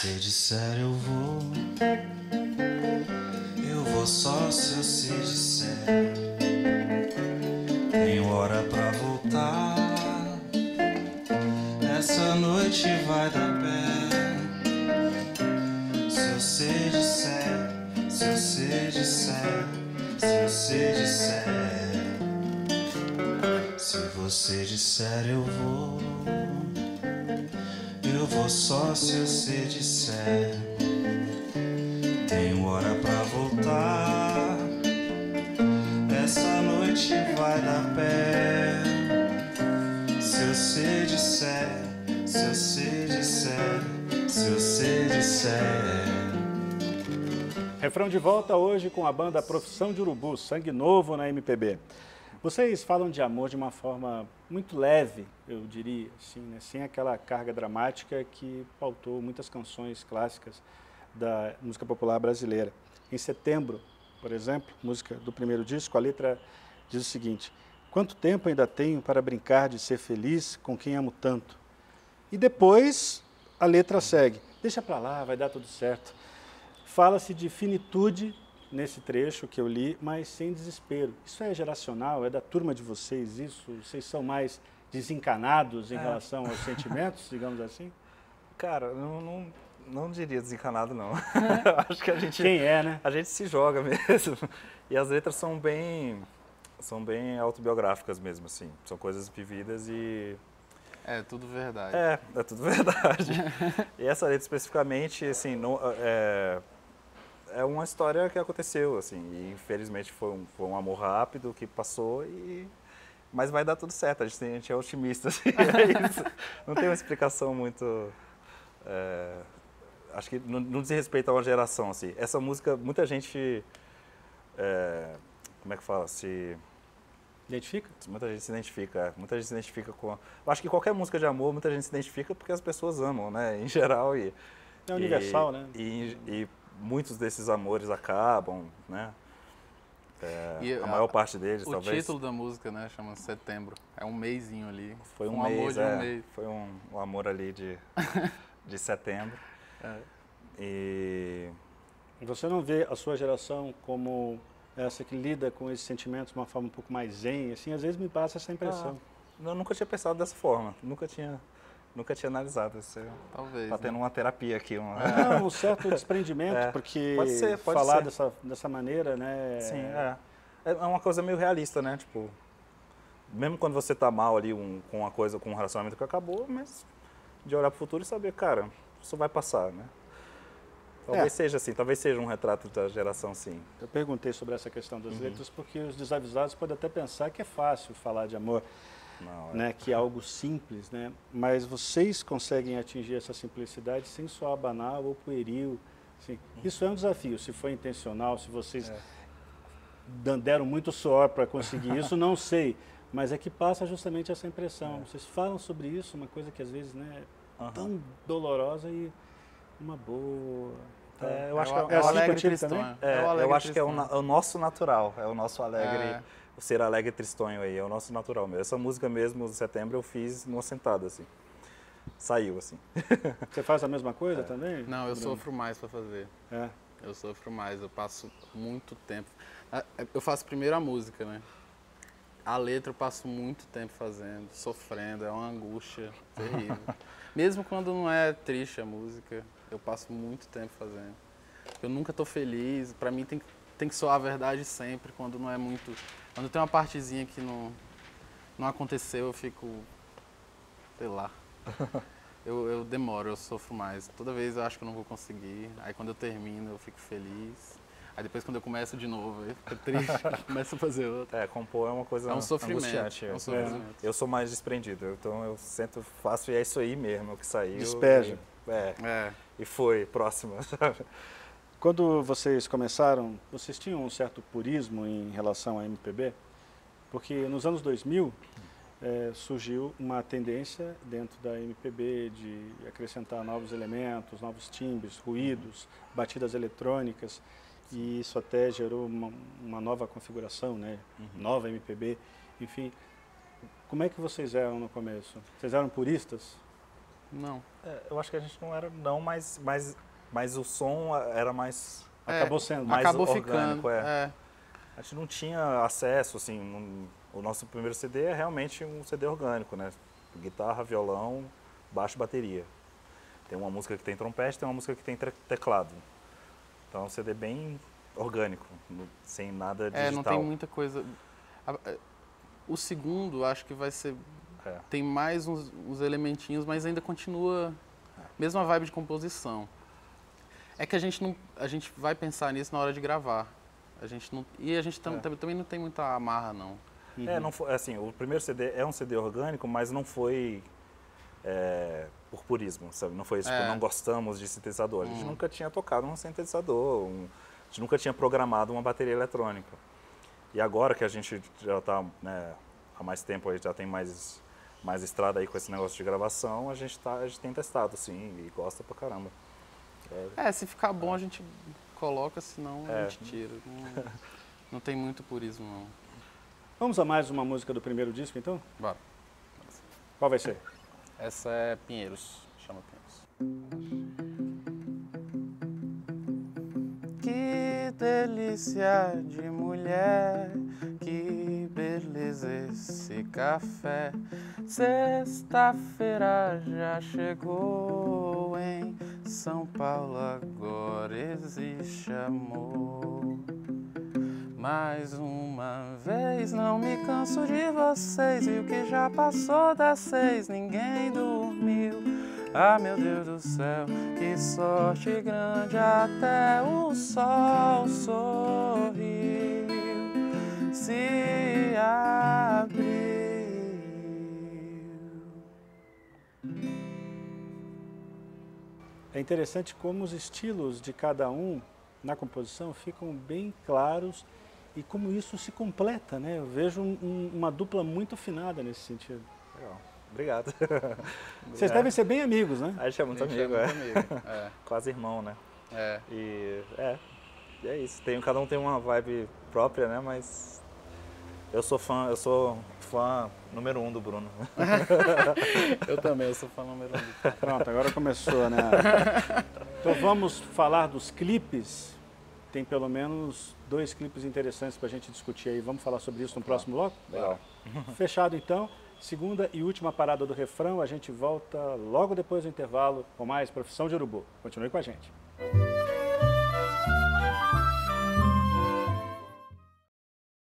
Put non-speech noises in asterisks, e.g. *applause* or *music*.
você disser eu vou, eu vou só se você disser. Tem hora pra voltar, essa noite vai dar pé. Se você disser, se você disser, se você disser. Se você disser eu vou, eu vou só se você disser. Tenho hora pra voltar, essa noite vai dar pé. Se você disser, se você disser, se você disser. Refrão de volta hoje com a banda Profissão de Urubu, sangue novo na MPB. Vocês falam de amor de uma forma muito leve, eu diria, assim, né? sem aquela carga dramática que pautou muitas canções clássicas da música popular brasileira. Em setembro, por exemplo, música do primeiro disco, a letra diz o seguinte: Quanto tempo ainda tenho para brincar de ser feliz com quem amo tanto? E depois a letra segue: Deixa para lá, vai dar tudo certo. Fala-se de finitude nesse trecho que eu li, mas sem desespero. Isso é geracional? É da turma de vocês isso? Vocês são mais desencanados em É. relação aos *laughs* sentimentos, digamos assim? Cara, não, não, não diria desencanado, não. *laughs* Eu acho que a gente, Quem é, né? a gente se joga *laughs* mesmo. E as letras são bem, são bem autobiográficas mesmo, assim. São coisas vividas e... É, tudo verdade. É, é tudo verdade. e essa letra especificamente, assim, não, é, é uma história que aconteceu, assim. E infelizmente foi um, foi um amor rápido que passou e... Mas vai dar tudo certo, a gente, a gente é otimista, *laughs* assim, é. Não tem uma explicação muito... é, acho que não, não diz respeito a uma geração, assim. Essa música, muita gente... é, como é que fala? Se... Identifica? Muita gente se identifica, é. muita gente se identifica com. Eu acho que qualquer música de amor, muita gente se identifica porque as pessoas amam, né? Em geral e. É universal, e, né? E, e muitos desses amores acabam, né? É, E a a- maior parte deles, O talvez. título da música, né, chama Setembro. É um mêsinho ali. foi um, um amor mês, de um é, mês. Foi um, um amor ali de, *laughs* de setembro. É. E Você não vê a sua geração como essa que lida com esses sentimentos de uma forma um pouco mais zen, assim, às vezes me passa essa impressão. eu nunca tinha pensado dessa forma, nunca tinha, nunca tinha analisado. Isso Talvez. tá né? tendo uma terapia aqui. Uma... Não, um *laughs* certo desprendimento, É, porque pode ser, pode falar ser. Dessa, dessa maneira, né? Sim, é. É uma coisa meio realista, né? Tipo, mesmo quando você tá mal ali um- com uma coisa, com um relacionamento que acabou, mas de olhar pro futuro e saber, cara, isso vai passar, né? Talvez É. seja assim, talvez seja um retrato da geração, sim. Eu perguntei sobre essa questão das Uhum. letras porque os desavisados podem até pensar que é fácil falar de amor, é. Né? Que é algo simples, né? Mas vocês conseguem atingir essa simplicidade sem soar banal ou pueril. Assim. Isso é um desafio. Se foi intencional, se vocês É. deram muito suor para conseguir isso, não sei. Mas é que passa justamente essa impressão. Vocês falam sobre isso, uma coisa que às vezes né, é Aham. tão dolorosa e uma boa. tá? É, eu acho o- que é, é é o assim alegre também? É, é, o alegre eu acho que é o, é nosso natural, é o nosso alegre, É. ser alegre tristonho aí, é o nosso natural mesmo. Essa música mesmo, de setembro, eu fiz numa sentada, assim. Saiu, assim. *laughs* Você faz a mesma coisa também? Não, eu Bruno? sofro mais pra fazer. É. Eu sofro mais, eu passo muito tempo. Ah, Eu faço primeiro a música, né? A letra eu passo muito tempo fazendo, sofrendo, é uma angústia terrível. *laughs* Mesmo quando não é triste a música, eu passo muito tempo fazendo. Eu nunca tô feliz, pra mim tem, que- tem que soar a verdade sempre, quando não é muito. Quando tem uma partezinha que não, não aconteceu, eu fico. sei lá. *laughs* Eu, eu demoro, eu sofro mais. Toda vez eu acho que eu não vou conseguir. Aí quando eu termino, eu fico feliz. Aí depois quando eu começo de novo, eu fico triste, *laughs* começo a fazer outro. É, compor é uma coisa É um sofrimento. angustiante. É um Eu- sofrimento. Eu sou mais desprendido, então eu sento, faço e é isso aí mesmo, o que saiu. Despeja. e- é, É, e foi, próxima, sabe? Quando vocês começaram, vocês tinham um certo purismo em relação à MPB? Porque nos anos 2000 eh, surgiu uma tendência dentro da MPB de acrescentar novos elementos, novos timbres, ruídos, batidas eletrônicas, e isso até gerou uma, uma nova configuração, né? nova MPB, enfim. Como é que vocês eram no começo? Vocês eram puristas? Não. É, eu acho que a gente não era, não, mas, mas, mas o som era mais. Acabou sendo. mais Acabou orgânico, ficando. é. é. A gente não tinha acesso, assim. não- o nosso primeiro CD é realmente um CD orgânico, né? Guitarra, violão, baixo e bateria. Tem uma música que tem trompete, tem uma música que tem teclado. Então é um CD bem orgânico, sem nada digital. É, não tem muita coisa. O segundo, acho que vai ser. É. Tem mais uns, uns elementinhos, mas ainda continua. Mesma vibe de composição. É que a gente não. A gente vai pensar nisso na hora de gravar. A gente não, e a gente tam- É. tam- também não tem muita amarra, não. É, não foi, assim, o primeiro CD é um CD orgânico, mas não foi é, por purismo, sabe? Não foi tipo, É. não gostamos de sintetizador. A gente Hum. nunca tinha tocado um sintetizador, um- a gente nunca tinha programado uma bateria eletrônica. E agora que a gente já está há mais tempo, aí já tem mais, mais estrada aí com esse negócio de gravação, a gente, tá, a gente tem testado, sim, e gosta pra caramba. É, se ficar bom a gente coloca, senão É. a gente tira. Não, *laughs* não tem muito purismo, não. Vamos a mais uma música do primeiro disco, então? Bora. Qual vai ser? Essa é Pinheiros, chama Pinheiros. Que delícia de mulher, que beleza esse café. Sexta-feira já chegou em São Paulo, agora existe amor. Mais uma vez não me canso de vocês. E o que já passou das seis ninguém dormiu. Ah meu Deus do céu, que sorte grande Até o sol sorriu. Se É interessante como os estilos de cada um na composição ficam bem claros e como isso se completa, né? Eu vejo um- um- uma dupla muito afinada nesse sentido. Legal. Obrigado. *laughs* Vocês É. devem ser bem amigos, né? A gente é muito gente amigo, é é. muito amigo. *laughs* É, Quase irmão, né? é. E é, e é isso. Tem, cada um tem uma vibe própria, né? Mas eu sou fã, eu sou fã número um do Bruno. *laughs* Eu também, eu sou fã número um do Pronto, agora começou, né? Então vamos falar dos clipes. Tem pelo menos dois clipes interessantes para a gente discutir aí. Vamos falar sobre isso no próximo bloco? Legal. Fechado então. Segunda e última parada do refrão. A gente volta logo depois do intervalo com mais Profissão de Urubu. Continue com a gente.